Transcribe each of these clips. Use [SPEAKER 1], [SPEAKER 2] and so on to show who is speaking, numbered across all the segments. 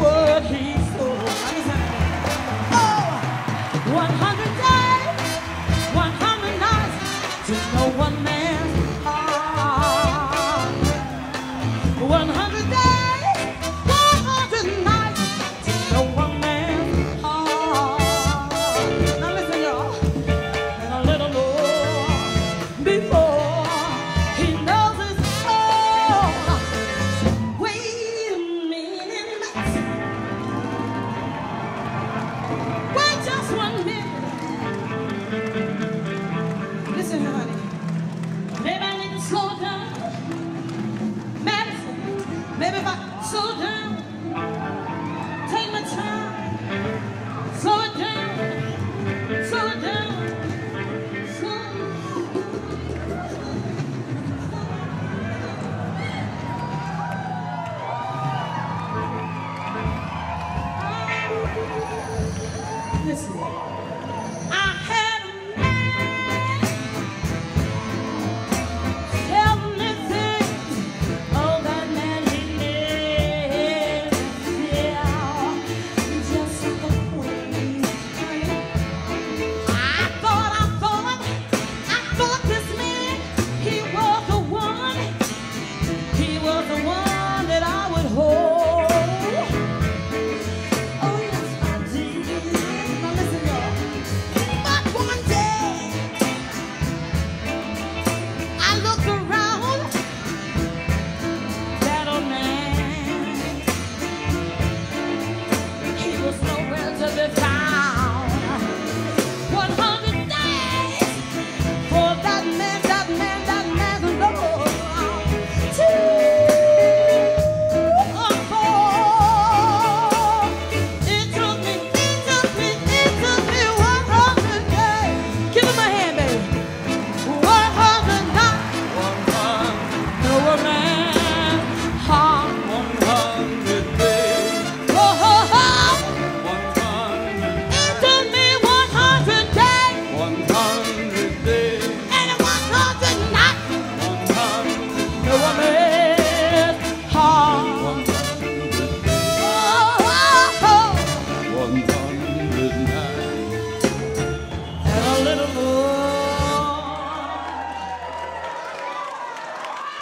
[SPEAKER 1] working. slow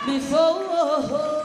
[SPEAKER 1] before.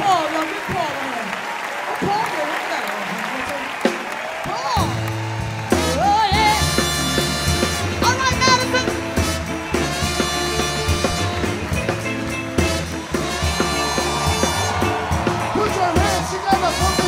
[SPEAKER 1] Paul, give Paul a him Paul. Oh, yeah. All right, Madison.
[SPEAKER 2] Put your hands